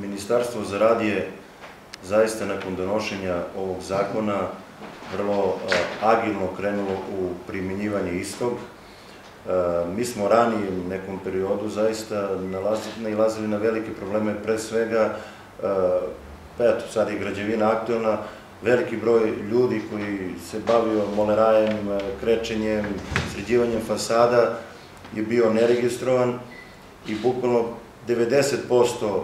Ministarstvo za rad je zaista nakon donošenja ovog zakona vrlo agilno krenulo u primjenjivanje istog. Mi smo ranije u nekom periodu zaista nalazili na velike probleme, pre svega, pa eto, sad je građevina aktualna, veliki broj ljudi koji se bavio molerajem, krečenjem, sređivanjem fasada je bio neregistrovan i bukvalno 90%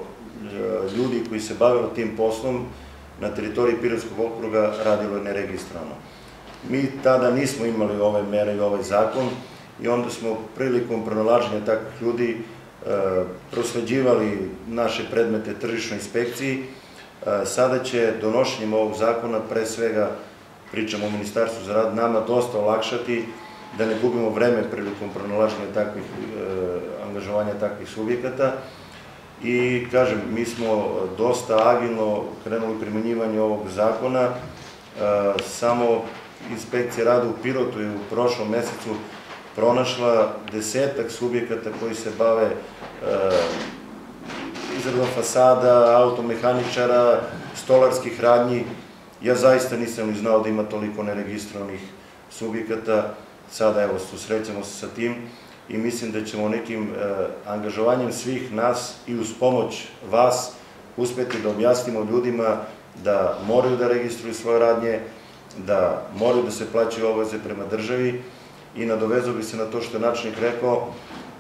ljudi koji se bavilo tim poslom na teritoriji Pirotskog okruga radilo je neregistrovano. Mi tada nismo imali ove mere i ovaj zakon i onda smo prilikom pronalaženja takvih ljudi prosleđivali naše predmete tržišnoj inspekciji. Sada će donošenjem ovog zakona, pre svega pričamo o Ministarstvu za rad, nama dosta olakšati da ne gubimo vreme prilikom pronalaženja takvih, angažovanja takvih subjekata i kažem, mi smo dosta agilno krenuli primjenjivanje ovog zakona, samo inspekcija rada u Pirotu je u prošlom mesecu pronašla desetak subjekata koji se bave izradom fasada, automehaničara, stolarskih radnji. Ja zaista nisam ni znao da ima toliko neregistrovanih subjekata, sada evo susrećemo se sa tim i mislim da ćemo nekim angažovanjem svih nas i uz pomoć vas uspeti da objasnimo ljudima da moraju da registruju svoje radnje, da moraju da se plaćaju obaveze prema državi i nadovezao bi se na to što je načnik rekao,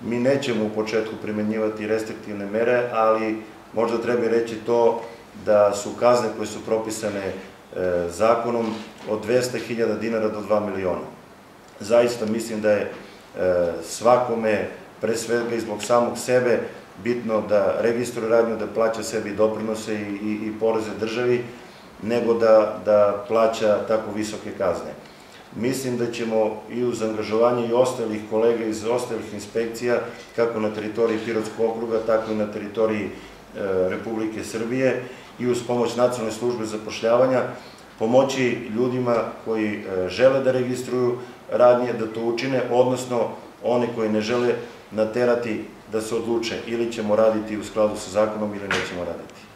mi nećemo u početku primenjivati restriktivne mere, ali možda treba reći to da su kazne koje su propisane zakonom od 200.000 dinara do 2 miliona. Zaista mislim da je svakome, pre svega i zbog samog sebe, bitno da registruje radnju, da plaća sebi doprinose i poreze državi, nego da plaća tako visoke kazne. Mislim da ćemo i uz angažovanje i ostalih kolega iz ostalih inspekcija, kako na teritoriji Pirotskog okruga, tako i na teritoriji Republike Srbije i uz pomoć nacionalne službe zapošljavanja, pomoći ljudima koji žele da registruju radnje, da to učine, odnosno one koji ne žele naterati da se odluče ili ćemo raditi u skladu sa zakonom ili nećemo raditi.